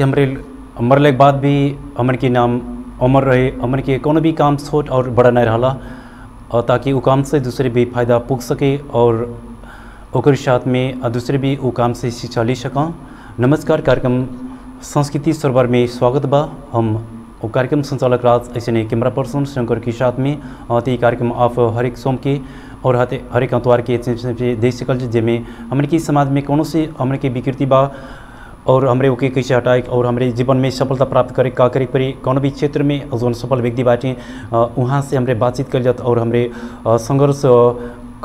हमरे मरले के बाद भी हमन के नाम अमर रहे हमन के कोनो भी काम छोट और बड़ा नहीं रहला और ताकि वो काम से दूसरे भी फ़ायदा पुग सके और ओकर साथ में दूसरे भी वो काम से शिक्षा ले सकें। नमस्कार कार्यक्रम संस्कृति सरोवर में स्वागत बा। हम कार्यक्रम संचालक राज ऐसे कैमरा पर्सन शंकर के साथ में अ, ते कार्यक्रम आप हरेक सोम के और हते हरेक अतवार के देख सकल जेमे हमन के समाज में कौन से हमन के विकृति बा और हमरे ओके कैसे हटाए और हमरे जीवन में सफलता प्राप्त करे का करे पड़ी कोनो भी क्षेत्र में सफल व्यक्ति बाटे वहाँ से हमरे बातचीत कल जात और हमरे संघर्ष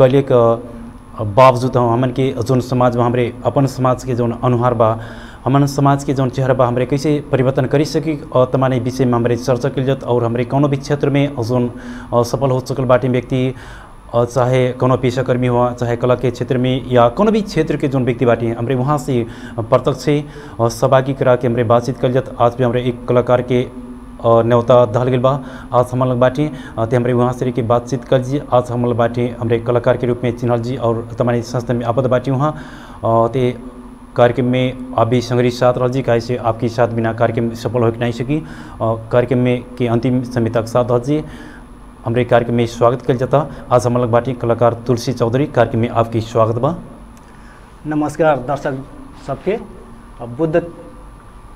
कैले बावजूद हम हमन के जौन समाज में हमरे अपन समाज के जौन अनुहार बा हमन समाज के जौन चेहरा बा हमरे कैसे परिवर्तन करी सकी तमाने विषय में हमरे चर्चा कल जात और हमरे कोनो भी क्षेत्र में जौन सफल हो सकल बाटे व्यक्ति। और चाहे कोनो पेशाकर्मी हुआ चाहे कला के क्षेत्र में या कोनो भी क्षेत्र के जोन व्यक्ति बाटी, हमरे वहाँ से प्रत्यक्ष और सहभागी करा के हमारे बातचीत कर जात। आज भी हमारे एक कलाकार के न्योता दहल गेल बा। आज हम लोग बाटी ते हमरे वहाँ से के बातचीत कर जी। आज हम लोग बाटी, हमरे कलाकार के रूप में चिन्हल जी और तमारी संस्था में आपद बाटी वहाँ। ते कार्यक्रम में आप भी संगरी साथ रह जी, काहे से आपके साथ बिना कार्यक्रम सफल हो नहीं सकी। कार्यक्रम में के अंतिम समय तक साथ रह जी। हमरे कार्यक्रम में स्वागत कल जाता। आज हम लोग बाटी कलाकार तुलसी चौधरी कार्यक्रम में आपकी स्वागत बा। नमस्कार दर्शक सबके। और बुद्ध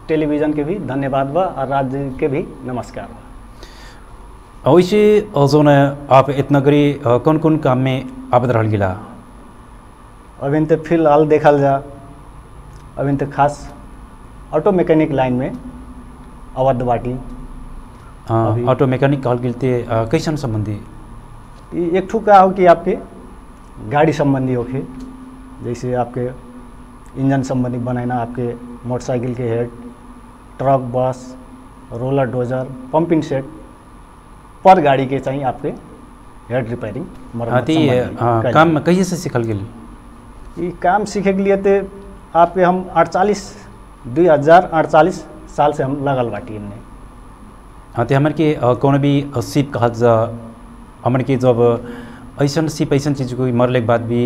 टेलीविज़न के भी धन्यवाद बा और राज्य के भी नमस्कार बा। वैसे अ, जौन आप इतना करी कौन कौन काम में आपद रहल गिला? अभी तो फ़िलहाल देखल जा अभी तो खास ऑटो मैकेनिक लाइन में अवध बाटी। ऑटो मैकेनिक कहल गेल ते कैसन संबंधी। एक ठू का हो कि आपके गाड़ी संबंधी होके जैसे आपके इंजन संबंधी बनाना आपके मोटरसाइकिल के head truck bus roller dozer pumping set पर गाड़ी के चाहिए आपके हेड रिपेयरिंग हाँ, ते अ, काम कैसे से सीखल ये काम सीखे के लिए तो आपके हम अड़तालीस दुई हज़ार अड़तालीस साल से हम लगल बाटी इनमें हाँ ते हमन के कौन भी सीप कहल जा हमन के जब ऐसन सीप ऐसन चीज को मरले बाद भी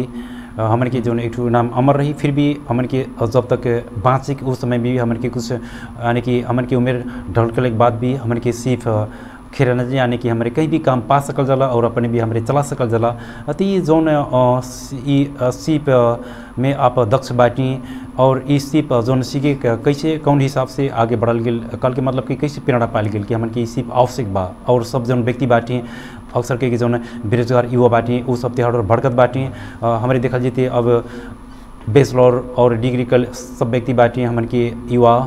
हमन के जो एक नाम अमर रही फिर भी हमन के जब तक बाँचे के समय भी हमन के कुछ यानी कि हमन के उम्र ढलकले के बाद भी हमन के सीप अ, खेर न यानी कि हमारे कहीं भी काम पा सकल जाला और अपने भी हमारे चला सकल जाला। अति जौन सीप में आप दक्ष बाटी और ई सीप जौन सीखे कैसे कौन हिसाब से आगे बढ़ल गेल कल के मतलब कि कैसे प्रेरणा पाल गेल कि हमन के सीप आवश्यक बा। और सब जौन व्यक्ति बाटी अक्सर के जौन बेरोजगार युवा बाटी उ सब त्यौहार भड़कत बाटी। हमारे देखल जैते अब बैचलर और डिग्री कल सब व्यक्ति बाटी हमन के युवा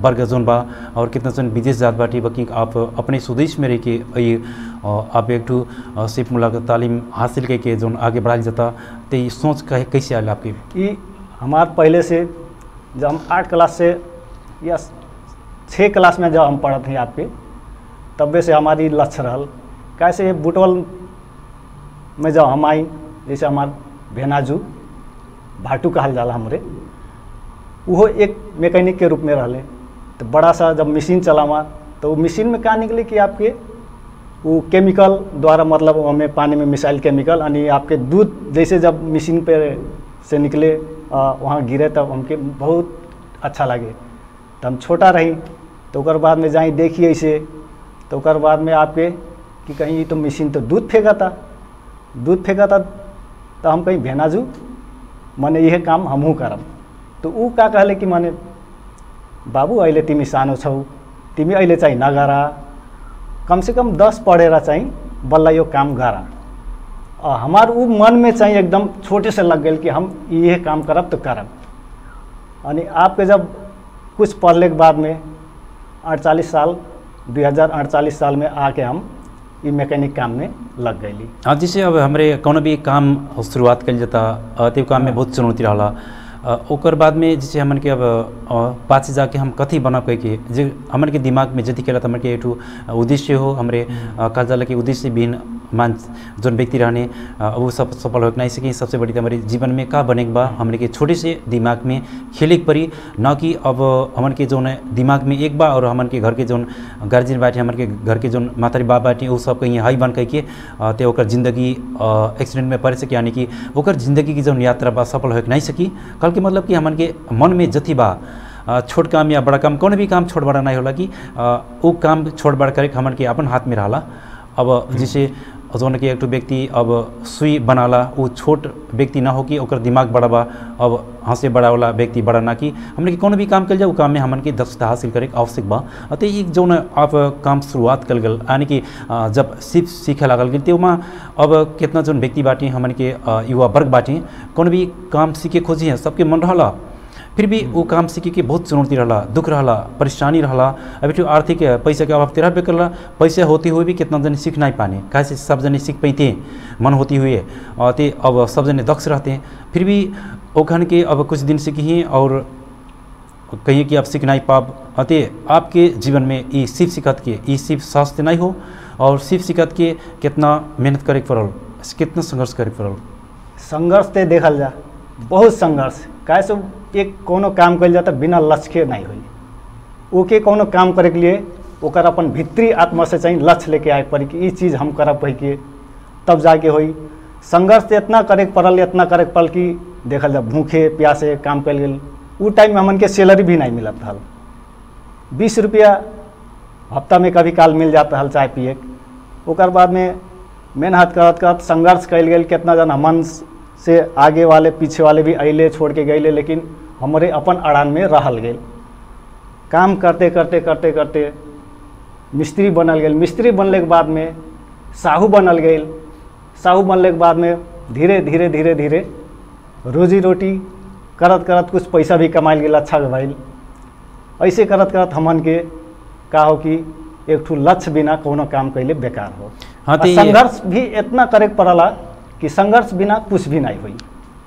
वर्ग जोन बा, और कितना जन विदेश जात बाटी बाकी आप अपने स्वदेश में रह के ये आप एक ठू सिर्फ़ सिप मुलाक तालीम हासिल करके जोन आगे बढ़ाल जाता। तो ये सोच कहे, कैसे आयल आपके? ये हमार पहले से जब हम आठ क्लास से या छः क्लास में जब हम पढ़त हैं आपके, तबे से हमारी लक्ष्य रहा कैसे बुटवल में जब हम आई, जैसे हमार भेनाजू भाटू कहल जाला हमरे। वो एक मैकेनिक के रूप में रहले। तो बड़ा सा जब मशीन चलावा तो वो मशीन में का निकले कि आपके, वो केमिकल द्वारा मतलब हमें पानी में मिसाइल केमिकल, यानी आपके दूध जैसे जब मशीन पे से निकले वहाँ गिरे, तब हमके बहुत अच्छा लगे। तो हम छोटा रही तो बाद में जाई देखी ऐसे तो बाद में आपके, कि कहीं तो मशीन तो दूध फेंका था। दूध फेंका था तो हम कहीं भेनाजू माने यह काम हमहू करब। तो ऊ का कहले कि माने बाबू अहिले तिमी सानो छौ तिमी अहिले चाहिँ नगरा। कमसेकम दस पढेर चाहिँ बल्ल यो काम गर। हमार ऊ मन में चाहिँ एकदम छोटे से लग गई कि हम ये काम करब तो करब। अनि आपके जब कुछ पढ़ले के बाद में अड़तालीस साल दुई हजार अड़तालीस साल में आके हम ये मैकेनिक काम में लग गई हाँ जैसे अब हमारे कौन भी काम शुरुआत कल जाता अ, काम में बहुत चुनौती रहा ओकर बाद में जैसे हमन के अब पास जाके हम कथी बनब कह के जे हमन के दिमाग में जति कल तो हमन के एठू उद्देश्य हो हमरे काजाला के जाला कि उद्देश्य बिन मान जोन व्यक्ति रहने वो सब सफल हो के नहीं सबसे बड़ी तो हमारे जीवन में का बने बा? हमने के छोटे से दिमाग में खेले पड़ी न कि अब हमन के जोन दिमाग में एक बा और हमन के घर के जोन गार्जियन बाटे हमन के घर के जोन मातारी बाप बाटे वो सब कहीं हाई बन कह के ओकर ज़िंदगी एक्सीडेंट में पड़ सके यानी कि ओकर ज़िंदगी की जोन यात्रा बा सफल हो नहीं सकी। कल के मतलब कि हमन के मन में जति बा छोट काम या बड़ा काम कौन भी काम छोट बड़ा नहीं होला कि उ काम छोट बड़ा करे हमन के अपन हाथ में रहला। अब जैसे जौन कि एक व्यक्ति अब सुई बनाला वो छोट व्यक्ति ना हो कि दिमाग बड़ा बा, अब हंसे बड़ा वाला व्यक्ति बड़ा ना कि। हमने कि कोनो भी काम कल जाए काम में हमन के दक्षता हासिल करे आवश्यक बा। अतः ई जौन आप काम शुरुआत कल गल, यानी कि जब सिर्फ़ सीखे लागल गल त्योमा अब कितना जौन व्यक्ति बाटी, हमन के युवा वर्ग बाटी, कोनो भी काम सीखे खोजी है, सबके मन रहला। फिर भी वो काम सीखे के बहुत चुनौती रहला दुख रहला परेशानी रहला। अभी तो आर्थिक पैसा के अभाव तेरह पे करला। पैसा होते हुए भी कितना जने सीख नहीं पाने। कैसे सब जने सीख पाते मन होती हुए और ते अब सब जने दक्ष रहते हैं। फिर भी ओखन के अब कुछ दिन सीखी ही और कहिए कि आप सीख नहीं पाब। अतः आपके जीवन में ये सिर्फ़ सिखत के ये सिर्फ़ स्वास्थ्य नहीं हो। और सिर्फ़ सिखत के कितना मेहनत करे पड़ल कितना संघर्ष करे पड़ल। संघर्ष ते देखल जा। बहुत संघर्ष। काहे से एक कोनो काम कल जाता बिना लक्ष्य के नहीं हुई। ओके कोनो काम करे के लिए ओकर अपन भीतरी आत्मा से चाहिए लक्ष्य लेके आए पड़ी कि ई चीज़ हम करब पही के तब जाके होई। संघर्ष ते इतना करे पड़ल, इतना करे पड़ल कि देखल जा भूखे, प्यासे काम कल गेल। उ टाइम में हमन के सैलरी भी नहीं मिलत हल बीस रुपया हफ़्ता में कभी काल मिल जाता हल चाय पिए। ओकर बाद में मेहनत करत करत संघर्ष कल गेल, कितना जन हमन से आगे वाले पीछे वाले भी अले छोड़ के गए लेकिन हमारे अपन अड़ान में रहल गेल। काम करते करते करते करते मिस्त्री बनल गेल। मिस्त्री बनले के बाद में साहू बनल गेल। साहू बनले के बाद में धीरे धीरे धीरे धीरे रोजी रोटी करत करत कुछ पैसा भी कमाइल गया अच्छा भइल। ऐसे करत करत हमन के का हो कि एक ठू लक्ष्य बिना कोनो काम कैले बेकार हो। हाँ, तो संघर्ष भी इतना करे पड़ला कि संघर्ष बिना कुछ भी नहीं हुई।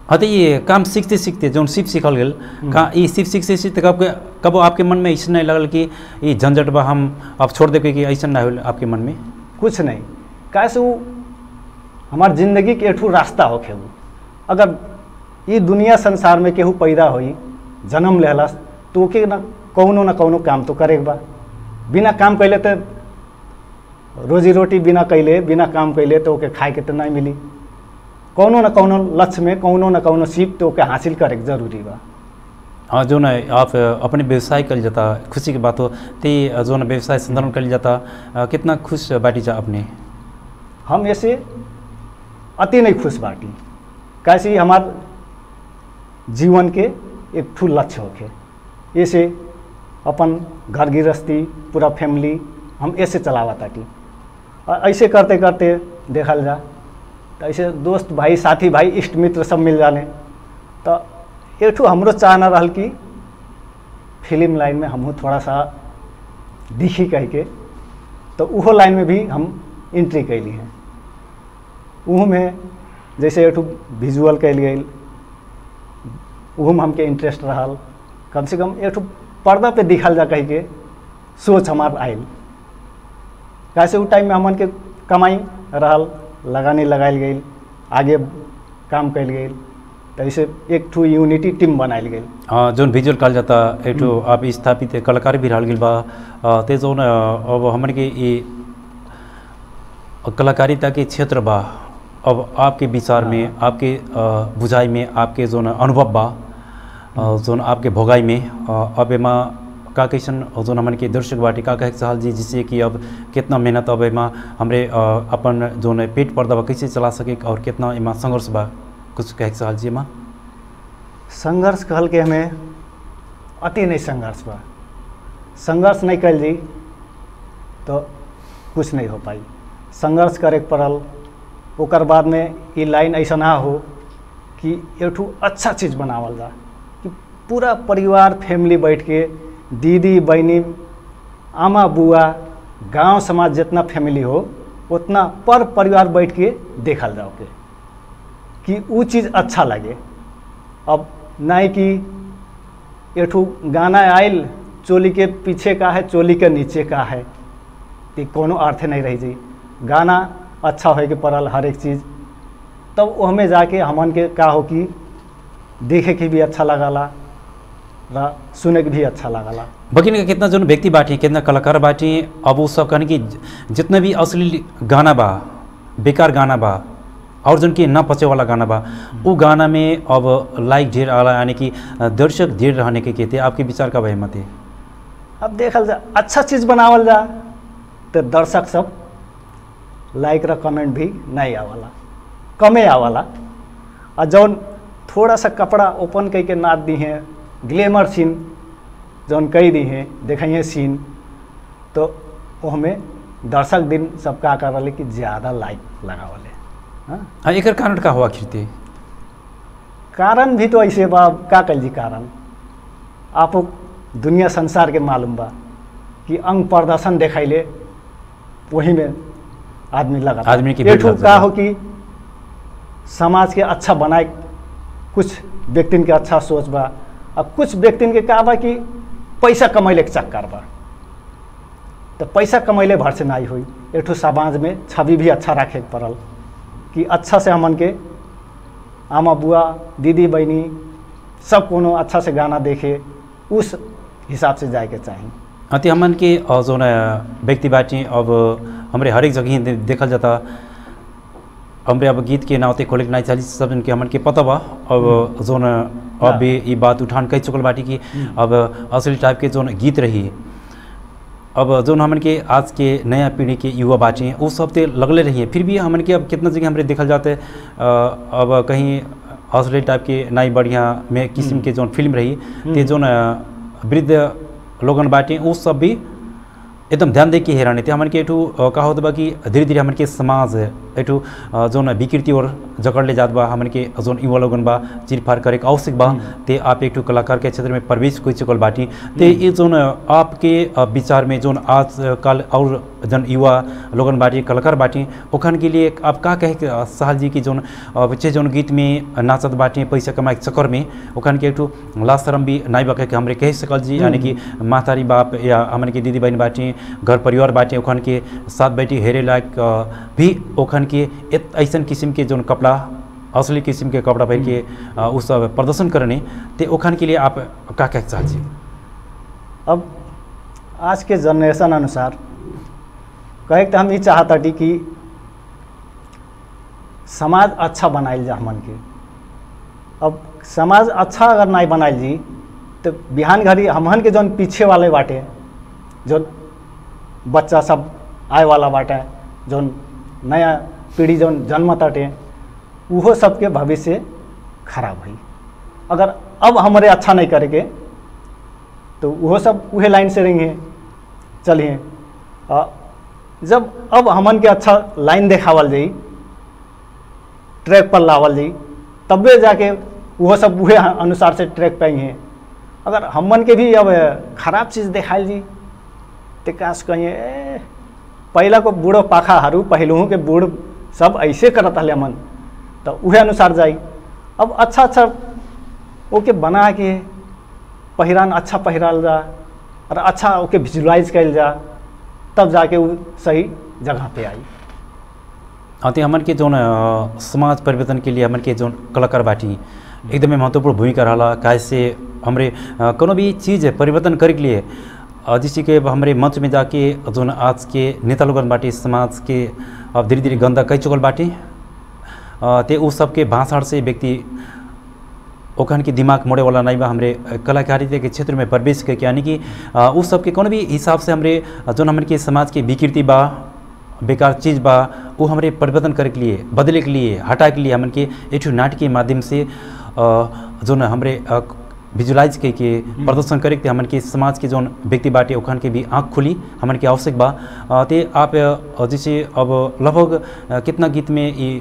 हाँ तो ये काम सीखते सीखते जो सिर्फ़ सीखल गेल का ये सिर्फ़ सीखते सीखते कब कब आपके मन में ऐसा नहीं लगल कि ये झंझट बा हम अब छोड़ देवे कि ऐसा नहीं हो आपके मन में? कुछ नहीं। काहे से वो हमार ज़िंदगी के एठू रास्ता होखे वो। अगर ये दुनिया संसार में केहू पैदा होई जन्म लेहलस तो ओके ना कौनो ना कौनो काम तो करे के बा। बिना काम कैले तो रोजी रोटी बिना कैले बिना काम कैले तो ओके खाए के तो नहीं मिली। कौनो न कौनो लक्ष्य में कौनो न कौनो सीप तो ओके हासिल करे ज़रूरी बा। हाँ जो ना आप अपने व्यवसाय कल जाता खुशी की बात हो ते जो ना व्यवसाय संदर्भ कल जाता कितना खुश बाटी जा अपने? हम ऐसे अति नहीं खुश बाटी। कैसे हमार जीवन के एक ठू लक्ष्य होके ऐसे अपन घर गृहस्थी पूरा फैमिली हम ऐसे चलावा ताकि ऐसे करते करते देखल जा तो ऐसे दोस्त, भाई, साथी, भाई, इष्ट मित्र सब मिल जाने। तो एक ठू हमरो चाहना रहा कि फ़िल्म लाइन में हमहूँ थोड़ा सा दिखी कह के तो उहो लाइन में भी हम एंट्री कैली हैं। उहो में जैसे एक विजुअल कैल गई में हमके इंटरेस्ट रहा कम से कम एक पर्दा पे दिखल जा कह के सोच हमार आयल कैसे उ टाइम में हमन के कमाई रहल लगाने लगायल गई आगे काम कल गई तो ऐसे एक ठू यूनिटी टीम बनायल गई अ, जौन विजुअल कल जाता एक ठो आप स्थापित कलाकार भी गेल बा। ते जौन अ, अब हमन के ये कलाकारिता के क्षेत्र बा अब आपके विचार में आपके बुझाई में आपके जौन अनुभव बा अ, जौन आपके भोगाई में अब एमा का कैसन जौन हमन के दर्शक बाटे। का चाहल जी, जिससे कि अब कितना मेहनत अब एमा हमरे अपन जौन पेट पर्दा बा, कैसे चला सके और कितना एमा संघर्ष बा? कुछ कहे चाहल जी एमा। संघर्ष कहल के हमें अति नहीं संघर्ष बा। संघर्ष नहीं कल जी तो कुछ नहीं हो पाई। संघर्ष करे पड़ल, ओकर बाद में ये लाइन ऐसा ना हो कि एठू अच्छा चीज़ बनावल जा, कि पूरा परिवार, फैमिली बैठ के दीदी, बहनी, आमा, बुआ, गाँव समाज जितना फैमिली हो, उतना पर परिवार बैठ के देखल जाओ के, कि वो चीज़ अच्छा लगे। अब नहीं कि एठू गाना आयल, चोली के पीछे का है, चोली के नीचे का है तो कोनो अर्थ नहीं रह जी। गाना अच्छा होए के पड़ल हर एक चीज़। तब वो हमें जाके हमन के का हो कि देखे के भी अच्छा लगला। सुने के भी अच्छा लगला। बकिन का कितना जन व्यक्ति बाटी कितना कलाकार बाटी अब वो सब कहने कि जितना भी असली गाना बा बेकार गाना बा और जो कि ना पचे वाला गाना बा वो गाना में अब लाइक ढेर आला यानी कि दर्शक ढेर रहने के कहते आपके विचार का भाई मत है। अब देखल जा अच्छा चीज़ बनावल जा तो दर्शक सब लाइक र कमेंट भी नहीं आवाला कमे आवाला। और जौन थोड़ा सा कपड़ा ओपन करके नाच दी हैं ग्लैमर सीन जौन कई दी हैं देखिए सीन तो वो हमें दर्शक दिन सब का कर रहे कि ज़्यादा लाइक लगावले हाँ? हाँ एक कारण का हुआ खिरते कारण भी तो ऐसे बा का कल जी कारण? आप दुनिया संसार के मालूम बा कि अंग प्रदर्शन देखैले वही में आदमी लगा आदमी की का हो कि समाज के अच्छा बनाए कुछ व्यक्तिन के अच्छा सोच बा अब कुछ व्यक्तिन के का बा कि पैसा कमैले के चक्कर बा। तो पैसा कमैले भर से नहीं हुई एठू समाज में छवि भी अच्छा रखे के पड़ल कि अच्छा से हमन के आमा बुआ दीदी बहनी सब कोनो अच्छा से गाना देखे उस हिसाब से जाए के चाही। अति हमन के जोन व्यक्ति बाटी अब हमरे हर एक जगह देखल जाता। हमरे अब गीत के नाते खोले के नहीं चाली सब के हमन के पता बा। अब जोन अ, अब भी ये बात उठान कह चुकल बाटी कि। अब असली टाइप के जोन गीत रही अब जो हमन के आज के नया पीढ़ी के युवा बाटे हैं वो सब तो लगले रही है। फिर भी हमन के अब कितना जगह हमारे देखल जाते अब कहीं असली टाइप के नई बढ़िया में किस्म के जोन फ़िल्म रही ते जोन अ, वृद्ध लोगन बाटे वो सब भी एकदम ध्यान दे के हेराने थे हमन के एठू अ, का होत कि धीरे धीरे हमन के समाज जोन विकृति और जकड़ ले जात बा हमन के जोन युवा लोगन बा चीर फाड़ करे के आवश्यक बा ते आप एक कलाकार के क्षेत्र में प्रवेश कोई चुकल बाटी। ते ये जोन आपके विचार में जोन आज कल और जन युवा लोगन बाटी कलाकार बाटी ओखन के लिए आप का कहे के साहल जी की जोन बच्चे जोन गीत में नाचत बाटी पैसा कमाए चक्कर में ओखन के एकठू लाज शरम भी नहीं बा कहे के हमरे कह सकल जी यानी कि मातारी बाप या हमन के दीदी बहन बाटी घर परिवार बाटे ओखन के साथ बैठी हेरे लायक भी ओखन के एत ऐसन किस्म के जोन कपड़ा असली किस्म के कपड़ा पहन के अ, उ सब प्रदर्शन करने ते ओखन के लिए आप का कहे चाहत जी अब आज के जनरेशन अनुसार कहे तो हम ये चाहताटी कि समाज अच्छा बनाइल जा हमन के। अब समाज अच्छा अगर नहीं बनाइल जी तो बिहान घड़ी हमन के जौन पीछे वाले बाटे जो बच्चा सब आए वाला बाटे जौन नया पीढ़ी जौन जन्म तटे, उहो सबके भविष्य खराब हुई। अगर अब हमारे अच्छा नहीं करेंगे तो वो सब उहे लाइन से रहेंगे चलिए। जब अब हमन के अच्छा लाइन देखावल जाई, ट्रैक पर लावल जाई, तबे जाके वो सब उहे अनुसार से ट्रैक पाएँगे। अगर हमन के भी अब खराब चीज़ देखाइल जी तो काश कहिए पहिला को बूढ़ो पाखाहरू पहिलुओं के बूढ़ सब ऐसे करत हले मन तो उहे अनुसार जाई। अब अच्छा अच्छा ओके बना के पहिरान अच्छा पहिराल जा, और अच्छा ओके विजुलाइज कैल जा, तब जाके वो सही जगह पे आई। अति हमन के जोन समाज परिवर्तन के लिए हमन के जोन कलाकार बाटी, एकदमै महत्वपूर्ण भूमिका रहा काहे से हमरे कोनो भी चीज़ परिवर्तन करे के लिए जैसे कि हमरे मंच में जाके जोन आज के नेता लोगन बाटी, समाज के अब धीरे धीरे गंदा कई चुकल बाटी। ते उ सबके भाषण से व्यक्ति ओखन के दिमाग मोड़े वाला नहीं बा हमरे कलाकारिता के क्षेत्र में प्रवेश करके यानी कि अ, उ सबके कोनो भी हिसाब से हमरे जो हमन के समाज के विकृति बा बेकार चीज़ बा वो हमरे परिवर्तन करे के लिए बदले के लिए हटाए के लिए हमन के एक नाटक के माध्यम से जो जोन हमरे विजुलाइज के के प्रदर्शन करे के हमन के समाज के जोन व्यक्ति बाटे ओखन के भी आँख खुली हमन के आवश्यक बा। ते आप जैसे अब लगभग कितना गीत में ये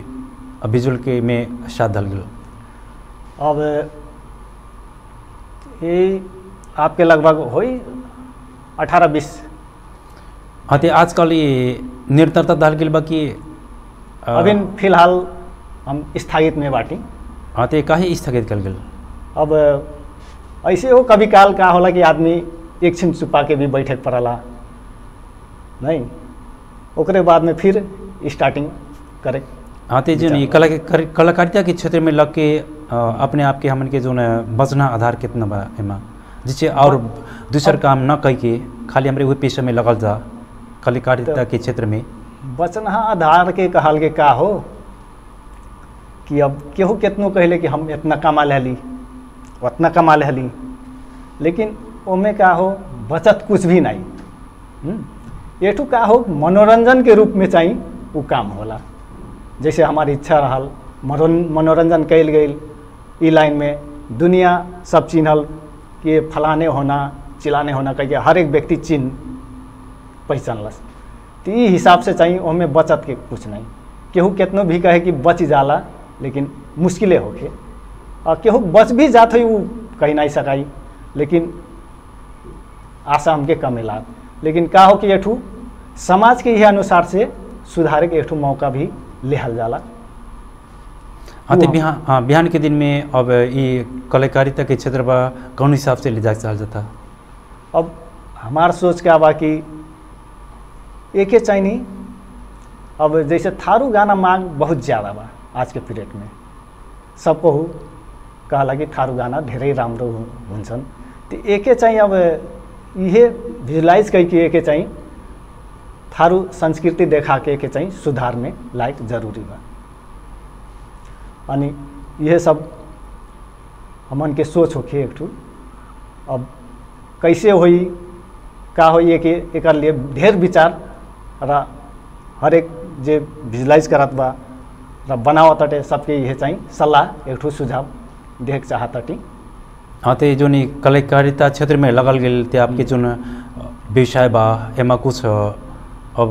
विजुअल के में साथ धल गल? अब ये आपके लगभग हो अठारह बीस। हाँ ते आजकल ये निरंतरता धल गल बा कि अभी फ़िलहाल हम स्थायित में बाटी। हाँ ते काहे स्थगित कर गल? अब ऐसे हो कभी काल का होला कि आदमी एक छिन छुपा के भी बैठे के पड़ला। नहीं ओकरे बाद में फिर स्टार्टिंग करे। हाँ ते जो कला कर- कलाकारिता के क्षेत्र में लग के अपने आप के हमन के जो न बचना आधार कितना बा एमा? जिससे और दूसर काम न कह के खाली हमारे वही पेशा में लगल जा कलाकारिता तो- के क्षेत्र में। बचना आधार के कहल के का हो? कि अब केहू केतनो कहले कि हम इतना कमा लेली। उतना कमा लेली लेकिन ओमे का हो, बचत कुछ भी नहीं। हम्म। एठू का हो, मनोरंजन के रूप में चाहिए वो काम होला। जैसे हमारी इच्छा मनोरं- मनोरंजन कैल गई लाइन में दुनिया सब चिन्हल कि फलाने होना, चिलाने होना कह के हर एक व्यक्ति चिन्ह पहचानलस तो ई हिसाब से चाहिए ओमे बचत के कुछ नहीं। केहू कितनों भी कहे कि बच जाला, लेकिन मुश्किले होके केहू बच भी जात है वो कही नहीं सकाई लेकिन आशा हमके कम मिला लेकिन का हो कि एठू समाज के यही अनुसार से सुधारे के एठू मौका भी लेहल जाला। हाँ तो बिहान हाँ बिहान के दिन में अब ये कलाकारिता के क्षेत्र बा कौन हिसाब से ले चल जाता? अब हमार सोच क्या बा कि एके चाहिए अब जैसे थारू गाना मांग बहुत ज़्यादा बा आज के पीरियड में। सबको हु कहला कि थारू गाना धेरै राम्रो हु- एके चाहिँ अब इहे भिजुलाइज एके चाहिँ थारू संस्कृति देखा के एके चाहिँ सुधार में लायक ज़रूरी बा। अनि यह सब हमन के सोच होखे एक ठू अब कैसे होई का होई कि एकर लिए ढेर विचार र एक जे विजुलाइज करत बा बनावत ताटे सबके यह चाहिँ सल्लाह एक ठू सुझाव देख चाहताटी हाँ तो जो कलाकारिता क्षेत्र में लगल गए थे आपके जो विषय बा एमा कुछ अब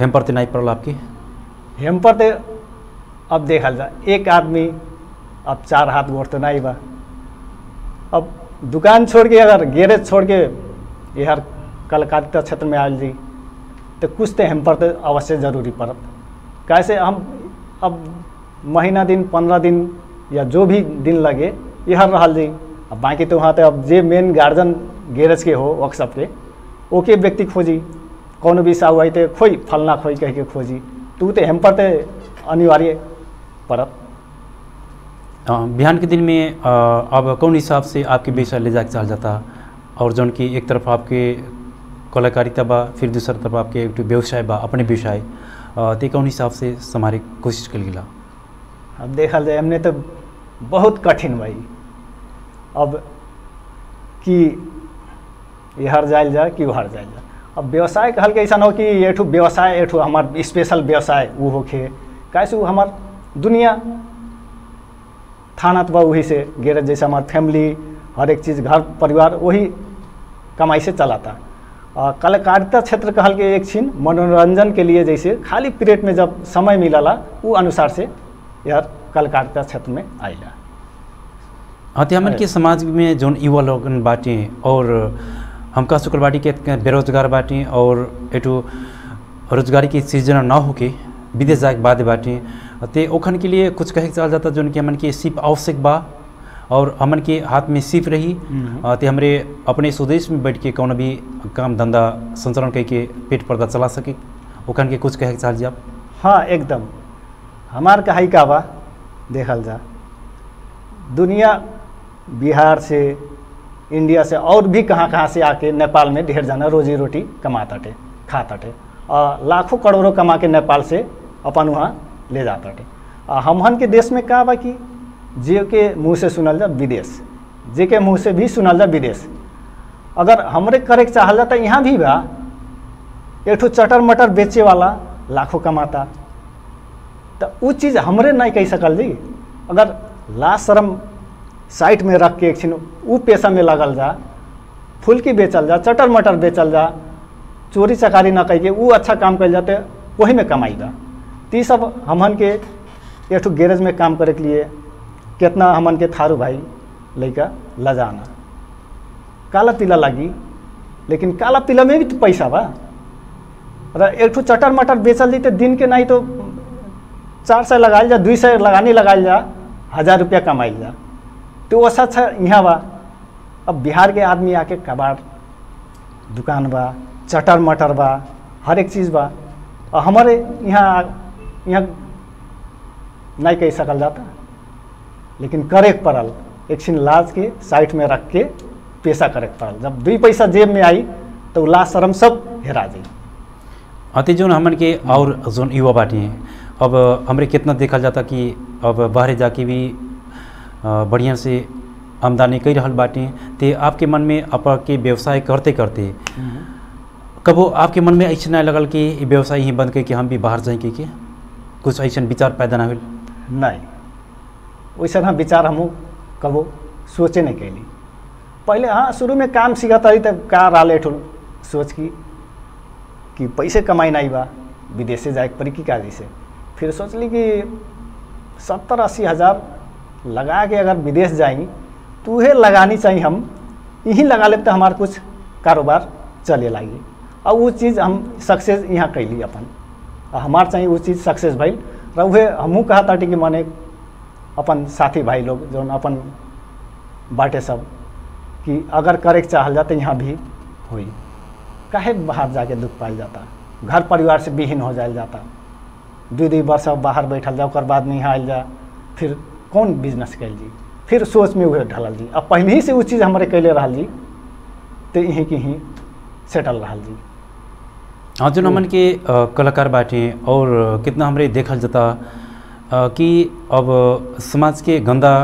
हेम प्रति नहीं पड़ल आपकी? हेम पर ते अब देखल जा एक आदमी अब चार हाथ गोड़ तो नहीं बा। अब दुकान छोड़ के अगर गैरेज छोड़ के यार कलकाता क्षेत्र में आयल जी तो कुछ तो हेम पर तो अवश्य ज़रूरी पड़त। कैसे हम अब महीना दिन पंद्रह दिन या जो भी दिन लगे यह रहल जी अब बाकी तो वहाँ तो अब जे मेन गार्जियन गैरेज के हो वर्कशॉप के ओके व्यक्ति खोजी। कौन भी साहु आई तो खोई फलना खोई कह के खोजी। तो तो हेम पर तो अनिवार्य पड़त हाँ, बिहान के दिन में अब कौन हिसाब से आपके व्यवसाय ले जाके चल जाता? और जौन की एक तरफ़ आपके कलाकारिता बा फिर दूसरी तरफ़ आपके एक व्यवसाय बा अपने व्यवसाय। ते कौन हिसाब से समारे कोशिश कल गेला अब देखल जाए हमने तो बहुत कठिन भाई। अब कि इहर जायल जा, कि उहर जायल जा। अब व्यवसाय कहल के ऐसा हो कि एठू व्यवसाय एठू हमार स्पेशल व्यवसाय, वो होखे कैसे वो हमार दुनिया थाना तो वही से गैरेज जैसे हमार फैमिली हर एक चीज़, घर, परिवार, वही कमाई से चलाता। और कलाकारिता क्षेत्र कहल के एक छीन, मनोरंजन के लिए जैसे खाली पीरियड में जब समय मिलला, वो अनुसार से यार कलाकारिता क्षेत्र में आइला हाँ। तो हमन। के समाज में जो युवा लोग बाटे और हमका शुक्र बाटी के बेरोजगार बाटे और एठू रोजगारी की सृजना ना होके विदेश जाए बाद बाटे। ते ओखन के लिए कुछ कहे चल जाता जौन कि हमन के सिर्फ़ आवश्यक बा और हमन के हाथ में सिर्फ़ रही। हम्म। ते हमरे अपने स्वदेश में बैठ के कौन भी काम धंधा संचालन कह के पेट पर्दा चला सके। ओखन के कुछ कहे चाल जी आप हाँ एकदम। हमार कहाई का बा देखल जा। दुनिया बिहार से, इंडिया से और भी कहाँ कहाँ से आके नेपाल में ढेर जाना रोजी रोटी कमाताटे, खाताटे और लाखों करोड़ों कमा के नेपाल से अपन वहाँ ले जाताटे। आ हमहन के देश में का बा कि जे के मुँह से सुनल जा विदेश, जे के मुँह से भी सुनल जा विदेश। अगर हमरे करे चाहल जा तो यहाँ भी बा एक चटर मटर बेचे वाला लाखों कमाता तो वो चीज़ हमरे नहीं कह सकल जी। अगर ला शर्म साइड में रख के एक उ पेशा में लगल जा फुल्की बेचल जा, चटर मटर बेचल जा, चोरी चकारी ना कह के वो अच्छा काम कल जाते, वही में कमाई बा। तो सब हमन के एक गैरेज में काम करे के लिए कितना हमन के थारू भाई लड़का लजाना काला तिला लगी, लेकिन काला तिला में भी तो पैसा बा। एक चटर मटर बेचल जैते दिन के नहीं तो चार सौ लगाल जा, दुई सौ लगानी लगाल जा, हज़ार रुपया कमाइल जा। तो वो अच्छा यहाँ बा। अब बिहार के आदमी आके कबाड़, दुकान बा, चटर मटर बा, हर एक चीज़ बा। और हमारे यहाँ यहाँ नहीं कह सकल जाता। लेकिन करे पड़ल, एक लाज के साइड में रख के पेशा करे पड़ल। जब दुई पैसा जेब में आई तो लाज शर्म सब हेरा जाई। अति जोन हमन के और जोन युवा बाटे अब हमरे कितना देखा जाता कि अब बाहर जाके भी बढ़िया से आमदनी कर रहल बाटे। ते आपके मन में आपके व्यवसाय करते करते कबो आपके मन में ऐसा नहीं लगल कि व्यवसाय ही बंद करके हम भी बाहर जाए के के? कुछ ऐसा विचार पैदा ना होल नहीं। वैसा हम विचार हमू कबो सोचे नहीं कैली। पहले हाँ शुरू में काम सीखत रही तब का रहा ठुल सोच की कि पैसे कमाई नहीं बा विदेशे जाए के पड़ी की का जैसे फिर सोचली कि सत्तर अस्सी हज़ार लगा के अगर विदेश जाएँगी तो वह लगानी चाहिए हम। यहीं लगा लेते हमारा कुछ कारोबार चले लगी और वो चीज़ हम सक्सेस यहाँ कैली अपन। और हमार चाहिए वो चीज़ सक्सेस भइल र उहे हमहूँ कहा ताटी कि माने अपन साथी भाई लोग जौन अपन बाटे सब, कि अगर करे चाहल जाते, यहाँ भी हुई। काहे बाहर जाके दुख पाल जाता? घर परिवार से विहीन हो जायल जाता। दू दू वर्ष बाहर बैठल जा ओकर बाद नहीं आयल जा। फिर कौन बिज़नेस कैल जी? फिर सोच में उहे ढलल जी। अब पहले ही से वो चीज़ हमारे कैले रहल जी तो यहीं के ही सेटल रहा जी। हाँ जो हमन के कलाकार बाटे और कितना हमरे देखल जता कि अब समाज के गंदा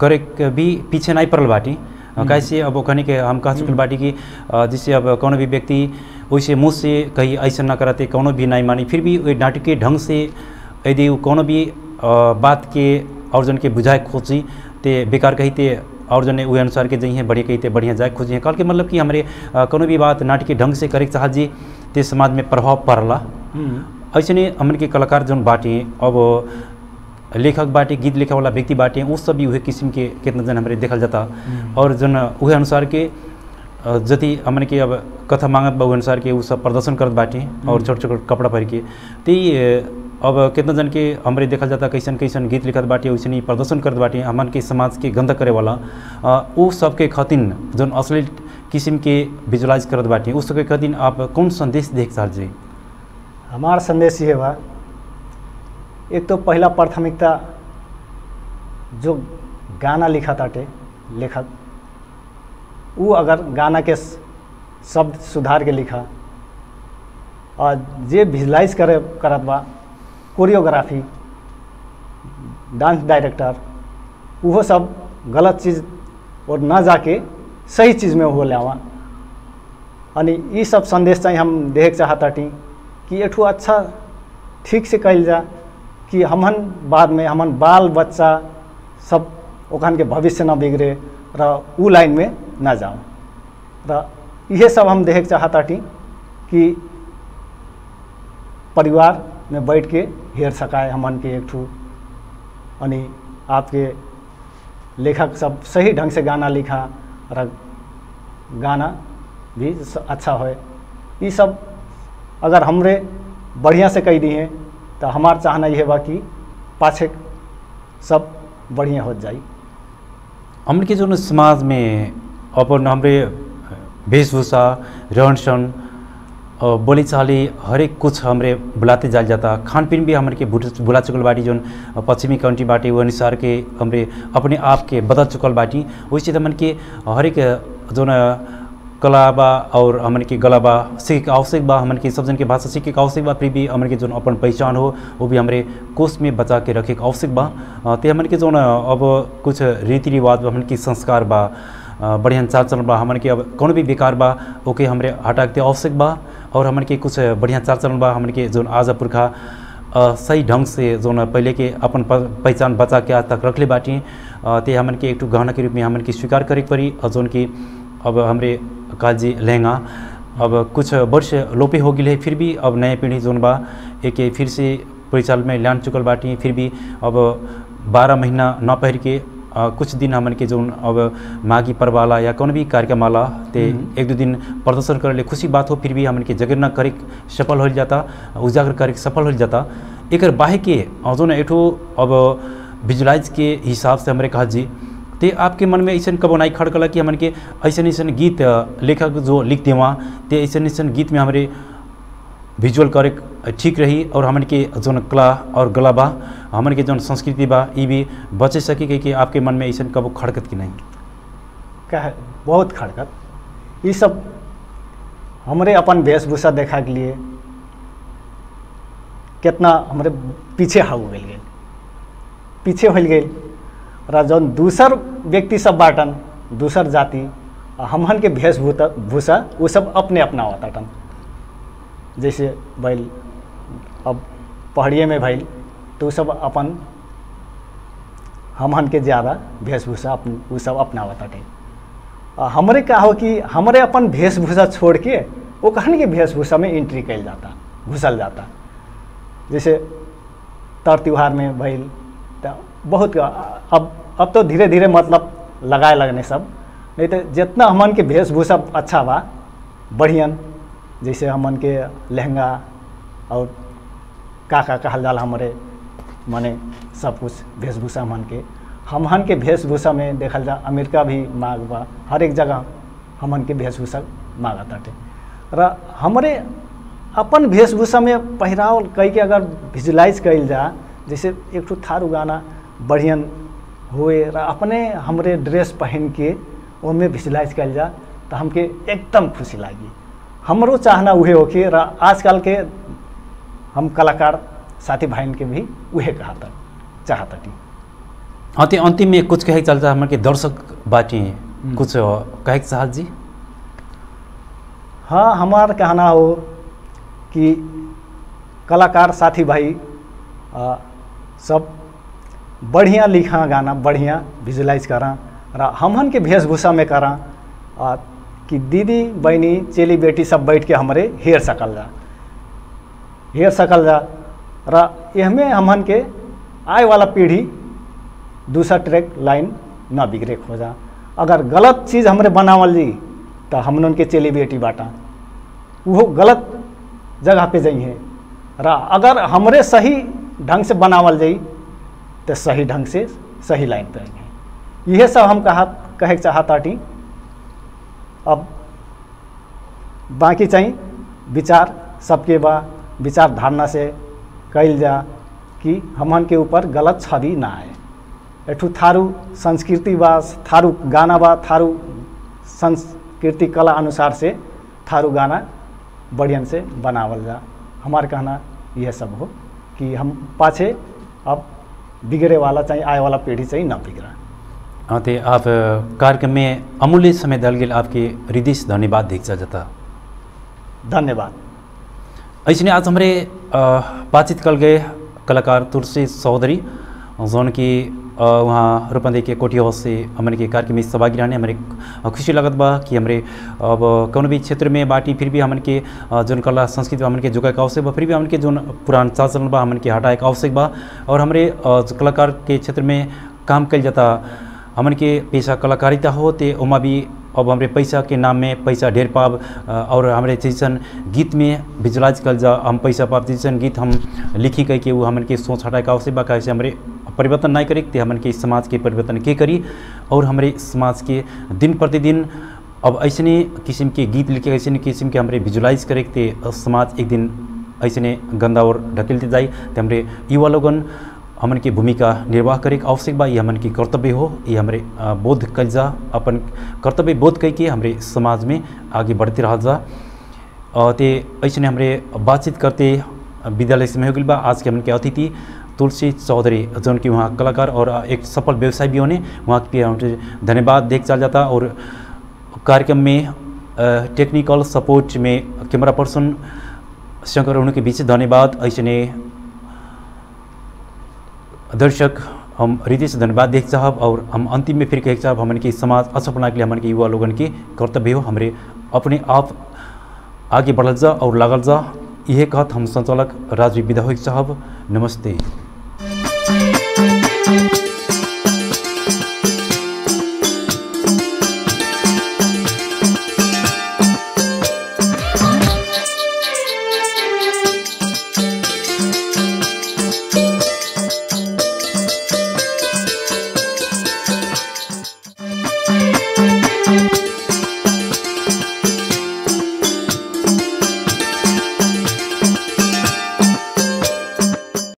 करे के भी पीछे नहीं पड़ल बाटी। कैसे अब ओखनी के हम कह चुकल बाटी कि अ, जैसे अब कोनो भी व्यक्ति वैसे मुँह से कहीं ऐसा ना कराते कोनो भी नहीं मानी फिर भी वही नाटक के ढंग से यदि वो कोनो भी बात के और जन के बुझाए खोजी ते बेकार कही ते और जने उहे अनुसार के जइहे बढ़िया कही ते बढ़िया जाए खोजी कल के मतलब कि हमारे कोनो भी बात नाटकीय ढंग से करे के चाहत जी ते समाज में प्रभाव पड़ला। ऐसे हमन के कलाकार जौन बाटे अब लेखक बाटे गीत लिखे वाला व्यक्ति बाटे वो सब भी उहे किस्म के कितना जन हमरे देखल जाता। और जन उहे अनुसार के जति हमन के अब कथा मांगत बा अनुसार के उ सब प्रदर्शन करत बाटे और छोट छोट कपड़ा पहन के ती अब कितना जन के हमरे देखल जाता कैसन कैसन गीत लिखत बाटे वैसे प्रदर्शन करत बाटे हमन के समाज के गंदा करे वाला उ सबके खातिन जौन असली किस्म के विजुलाइज करत बाटे उ सबके खातिन आप कौन संदेश देख चाहत? जी हमार संदेश ये बा एक तो पहला प्राथमिकता जो गाना लिखा ताटे लेखक वो अगर गाना के शब्द सुधार के लिखा, और जे विजुलाइज करे करत बा कोरियोग्राफी डांस डायरेक्टर वो सब गलत चीज़ और ना जाके सही चीज़ में हो लावा अनि सब संदेश चाहिँ हम देख चाहताटी कि एठू अच्छा ठीक से कल जा, कि हमन बाद में हमन बाल बच्चा सब ओखन के भविष्य न बिगड़े, र ऊ लाइन में न जाओ र सब हम देख चाहताटी कि परिवार में बैठ के हेर सकाए हमन के एक ठू। अनि आपके लेखक सब सही ढंग से गाना लिखा र गाना भी अच्छा ये सब अगर हमरे बढ़िया से कह दिए तो हमार चाहना ये बा कि पाछे सब बढ़िया हो जाए। हमन के जो समाज में अपन हमरे वेशभूषा रहन सहन और बोली चाली हरेक कुछ हमरे बुलाते जाल जाता। खान पीन भी हमन के बुला चुकल बाटी जोन पश्चिमी कंट्री बाटी वो अनुसार के हमरे अपने आप के बदल चुकल बाटी। वैसे तो हमन के हरेक जोन कला बा और हमन के गला बा सीखे आवश्यक बा। हमन के सब जन के भाषा सीखे के आवश्यक बा फिर भी हमन के जोन अपन पहचान हो वो भी हमरे कोष में बचा के रखे आवश्यक बा। अ, ते हमन के जोन अब कुछ रीति रिवाज हमन के संस्कार बा। बढ़िया चाल चलन बा हमन के अब कोनो भी बेकार बा, ओके, हमरे हटा के आवश्यक बा, और हमन के कुछ बढ़िया चाल चलन बा हमन के जोन आज पुरखा सही ढंग से जोन पहले के अपन पहचान बचा के आज तक रख रखले बाटी ते हमन के एक ठो गहना के रूप में हमन के स्वीकार करे पड़ी और जोन की, अब हमरे काजी लहंगा अब कुछ वर्ष लोपे हो गए है, फिर भी अब नए पीढ़ी जोन बा, एक फिर से परिचाल में लान चुकल बाटी, फिर भी अब बारह महीना न पहिर के कुछ दिन हमन के जोन अब माघी पर्व वाला या कौन भी कार्यक्रम वाला ते हम्म। एक दो दिन प्रदर्शन करे ले खुशी बात हो फिर भी हमन के जगह न करे सफल हो जाता उजागर करे सफल हो जाता एक बाहे के जोन एठो अब विजुलाइज के हिसाब से हमारे कहा जी ते आपके मन में ऐसा कबो नहीं खड़कला कि हमन के ऐसा ऐसा गीत लेखक जो लिख देवा ते ऐसा ऐसा गीत में हमारे विजुअल करे ठीक रही और हमन के जोन कला और गला बा हमन के जोन संस्कृति बा ई भी बचे सके कि, आपके मन में ऐसा कबो खड़कत कि नहीं? कह बहुत खड़कत। ये सब हमरे अपन वेशभूषा देखा के लिए कितना हमारे पीछे हो गए पीछे हो गए और जौन दूसर व्यक्ति सब बाटन दूसर जाति आ हमहन के वेशभूषा भूषा वो सब अपने अपना होताटन जैसे भइल अब पहाड़िए में भइल तो सब अपन, हमहन के ज़्यादा वेशभूषा अपन उ सब अपना बाटे आ, हमरे हो कि हमरे अपन वेशभूषा छोड़ के, वो कहन के वेशभूषा में एंट्री कैल जाता, घुसल जाता। जैसे, तर त्यौहार में भइल तो बहुत अब अब तो धीरे धीरे मतलब लगाए लगने सब। नहीं तो जितना हमन के वेशभूषा अच्छा बा, बढ़ियन। जैसे हमन के लहंगा और का का कहल जाला हमारे, माने सब कुछ वेशभूषा मन के। हमहन के वेशभूषा में देखल जा, अमेरिका भी मांग बा, हर एक जगह हमन के वेशभूषा मांगत बाटे र, हमरे अपन वेशभूषा में पहराव कह के अगर विजुलाइज कइल जा, जैसे एक ठो थारू गाना बढ़ियन हुए, र, अपने हमारे ड्रेस पहन के ओमे विजुलाइज कइल जा तो हमके एकदम खुशी लागी। हमरो चाहना उहे होके र आजकल के हम कलाकार साथी भाइन के भी उहे कहता चाहता हाँ तो अंतिम में कुछ कहे चलता हमारे के दर्शक बाटी कुछ कहे के चाहत जी? हाँ हमार कहना हो कि कलाकार साथी भाई आ, सब बढ़िया लिखा गाना बढ़िया विजुलाइज करा र हमहन के वेशभूषा में करा कि दीदी, बहनी, चेली, बेटी सब बैठ के हमारे हेर सकल जा। हेर सकल जा। र, एहमे हमहन के आए वाला पीढ़ी दूसरा ट्रैक लाइन न बिगड़े खोजा अगर गलत चीज़ हमरे बनावल जी तो हमन के चेली, बेटी बाटा। वो गलत जगह पे जाइए र, अगर हमरे सही ढंग से बनावल जाई तो सही ढंग से सही लाइन पे आएँगे यह सब हम कहा, कहे चाहताटी अब बाकी चाहिए विचार, सबके बा, विचार धारणा से कल जा कि हमन के ऊपर गलत छवि ना आए। एठू थारू संस्कृति बा, थारू गाना बा, थारू संस्कृति कला अनुसार से थारू गाना बढ़ियन से बनावल जा। हमार कहना यह सब हो कि हम पाछे अब बिगड़े वाला चाहिए आए वाला पीढ़ी चाहिए ना बिगड़ा हाँ तो आप कार्यक्रम में अमूल्य समय दल गेल आपके हृदय धन्यवाद देख जाता। धन्यवाद। ऐसे आज हमारे बातचीत कल गए कलाकार तुलसी चौधरी जौन की वहाँ रूपंदे के कोठी हाउस से हमारे के कार्यक्रम में सहभागी रहने हमारे खुशी लगत बा कि हमारे अब कौन भी क्षेत्र में बाटी फिर भी हमन के जोन कला संस्कृति हमन के जोगा के आवश्यक बा फिर भी हमन के जोन पुरान चलन बा हमन के हटाए के आवश्यक बा और हमारे कलाकार के क्षेत्र में काम कल जाता। हमन के पेशा कलाकारिता हो ते उमा भी अब हमारे पैसा के नाम में पैसा ढेर पाब और हमारे जैसन गीत में विजुलाइज कल जा हम पैसा पाब, जैसन गीत हम लिखी कह के वो हमन के सोच हटाए का आवश्यक बा कैसे हमारे परिवर्तन नहीं करे, ते हमन के समाज के परिवर्तन के करी, और हमारे समाज के दिन प्रतिदिन अब ऐसने किस्म के गीत लिखे ऐसे किस्म के हमारे विजुलाइज करे, ते समाज एक दिन ऐसने गंदा और ढकेलते जाए तो हमारे युवा लोगन हमन की भूमिका निर्वाह करे के आवश्यक बा, ये हमन की कर्तव्य हो। ये हमारे बोध कल जा। अपन कर्तव्य बोध कह के हमारे समाज में आगे बढ़ते रह जा। ते ऐसे हमारे बातचीत करते विद्यालय से में हो गई बा। आज के हमन के अतिथि तुलसी चौधरी जौन की वहाँ कलाकार और एक सफल व्यवसाय भी होने, वहाँ के धन्यवाद देख चल जाता और कार्यक्रम में टेक्निकल सपोर्ट में कैमरा पर्सन शंकर उनके बीच धन्यवाद। ऐसे दर्शक हम हृदय से धन्यवाद देख चाहब और हम अंतिम में फिर कह चाहब हमन के समाज अच्छा बनाने के लिए हमन के युवा लोगन के कर्तव्य हो हमारे अपने आप आगे बढ़ल जा और लागल जा। यह कहत हम संचालक राजवी हो चाहब नमस्ते।